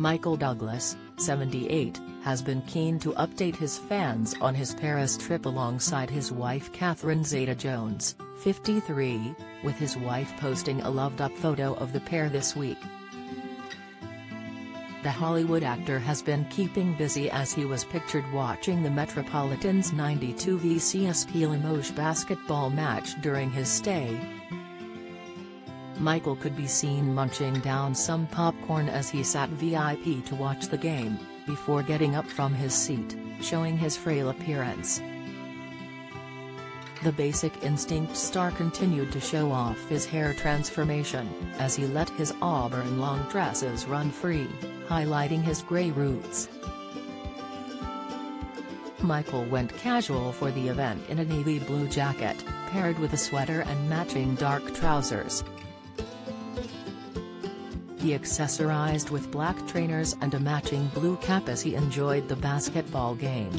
Michael Douglas, 78, has been keen to update his fans on his Paris trip alongside his wife Catherine Zeta-Jones, 53, with his wife posting a loved-up photo of the pair this week. The Hollywood actor has been keeping busy as he was pictured watching the Metropolitans 92 VCSP CSP Limoges basketball match during his stay. Michael could be seen munching down some popcorn as he sat VIP to watch the game, before getting up from his seat, showing his frail appearance. The Basic Instinct star continued to show off his hair transformation, as he let his auburn long tresses run free, highlighting his grey roots. Michael went casual for the event in a navy blue jacket, paired with a sweater and matching dark trousers. He accessorized with black trainers and a matching blue cap as he enjoyed the basketball game.